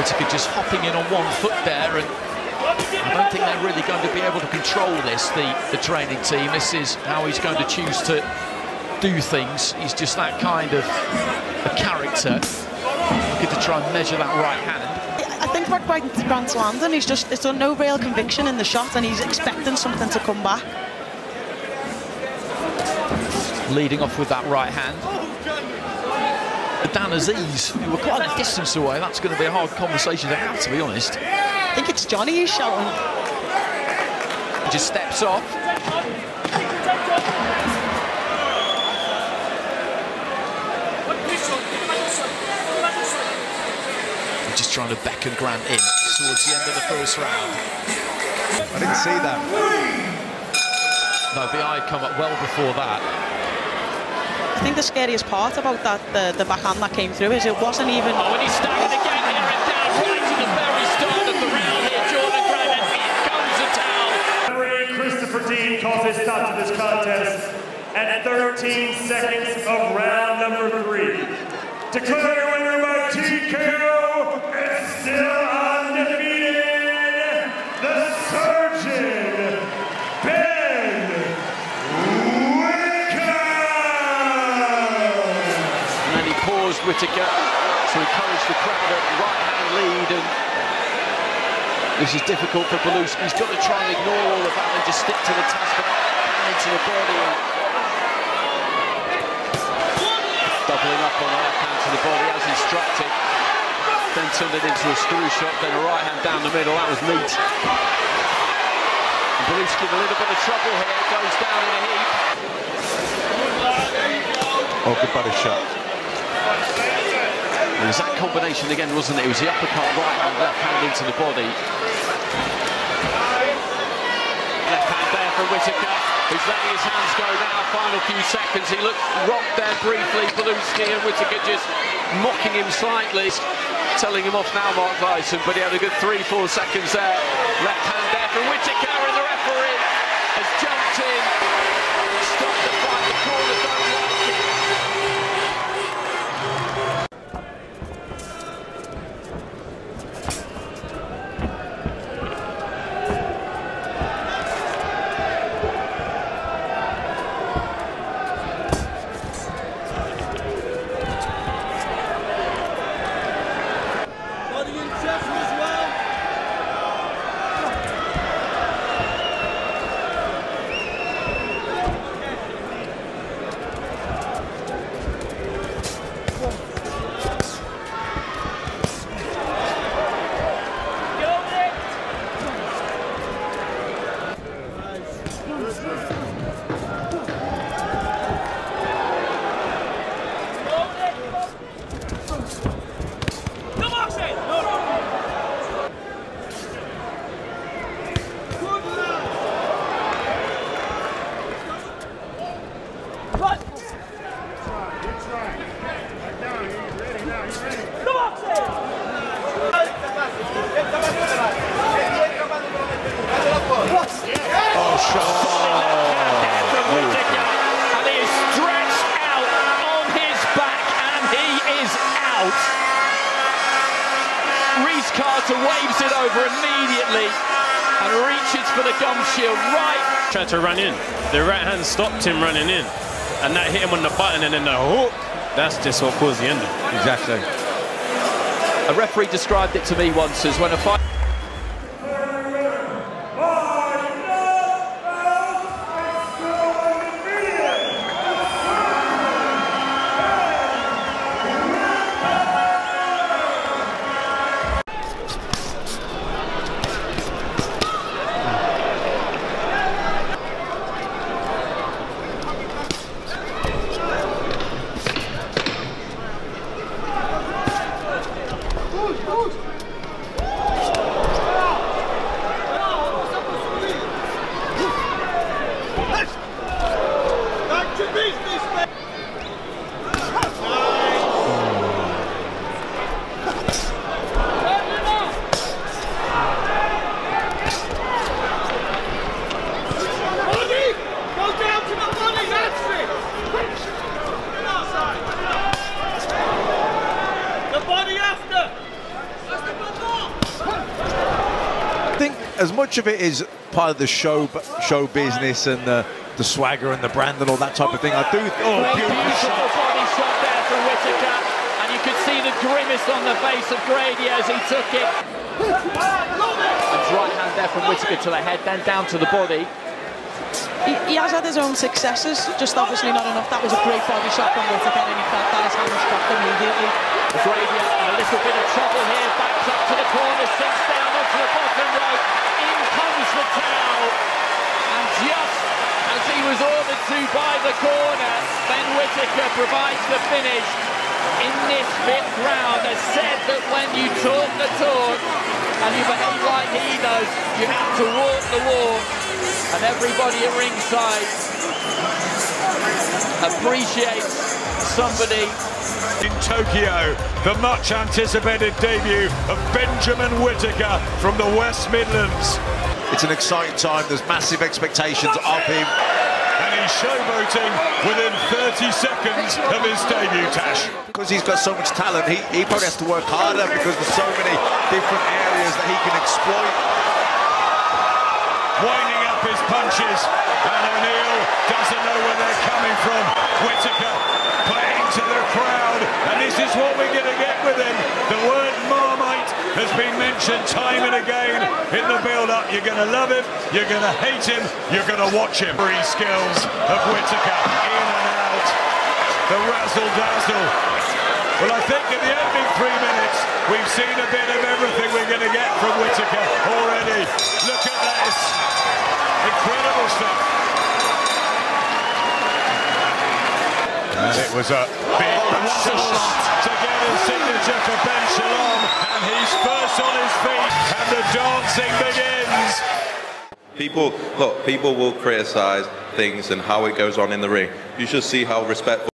Whittaker just hopping in on one foot there, and I don't think they're really going to be able to control this, the, the training team. This is how he's going to choose to do things. He's just that kind of a character. Looking to try and measure that right hand. I think what Grant's landing, he's just, it's no real conviction in the shot and he's expecting something to come back. Leading off with that right hand. Dan Azeez, who were quite a distance away, that's going to be a hard conversation to have, to be honest. I think it's Johnny who's shouting. He just steps off. Just trying to beckon Grant in towards the end of the first round. I didn't see that. No, the eye come up well before that. I think the scariest part about that, the, the backhand that came through, is it wasn't even... Oh, and he's staggered again here and down right to the very start of the round here, Jordan Grant, and here comes the towel. Referee Christopher Dean calls a stop to this contest at 13 seconds of round number three. Declaring winner by TKO and still paused Whittaker to encourage the crowd at right-hand lead. And this is difficult for Belujsky. He's got to try and ignore all of that and just stick to the task of into the body. Doubling up on the left hand to the body as instructed. Then turned it into a screw shot, then a right hand down the middle. That was neat. Belujsky in a little bit of trouble here. Goes down in a heap. Oh, good body shot. Was that combination again, wasn't it? It was the uppercut, right hand, left hand into the body. Left hand there for Whittaker, who's letting his hands go now. Final few seconds. He looked rocked there briefly, Belujsky, and Whittaker just mocking him slightly. Telling him off now, Mark Tyson, but he had a good three, four seconds there. Left hand there for Whittaker, over immediately and reaches for the gum shield right. tried to run in. The right hand stopped him running in. And that hit him on the button and then the hook. That's just what caused the ending. Exactly. A referee described it to me once as when a fight. As much of it is part of the show show business and the, the swagger and the brand and all that type of thing. I do. Oh, Great beautiful beautiful shot. body shot there from Whittaker, and you could see the grimace on the face of Grady as he took it. And right hand there from Whittaker to the head, then down to the body. He, he has had his own successes, just obviously not enough. That was a great body shot from Whittaker, and he felt that his hand dropped immediately. In a little bit of trouble here, backs up to the corner, sinks down onto the bottom rope. In comes the towel, and just as he was ordered to by the corner, Ben Whittaker provides the finish. In this fifth round, has said that when you talk the talk and you behave like he does, you have to walk the walk. And everybody at ringside appreciates somebody In Tokyo, the much anticipated debut of Benjamin Whittaker from the West Midlands. It's an exciting time. There's massive expectations of him. And he's showboating within 30 seconds of his debut, Tash. Because he's got so much talent, he, he probably has to work harder because there's so many different areas that he can exploit. Winding up his punches, and O'Neill doesn't know where they're coming from. Whittaker playing to the crowd, and this is what we're going to get with him. The word Marmite has been mentioned time and again in the build-up. You're going to love him, you're going to hate him, you're going to watch him. Three skills of Whittaker, in and out, the razzle-dazzle. Well, I think in the opening three minutes, we've seen a bit of everything we're going to get from Whittaker already. Look at this. Incredible stuff. And it was a big shot to get his signature for Ben Shalom. And he's first on his feet, and the dancing begins. People, look, people will criticize things and how it goes on in the ring. You should see how respectful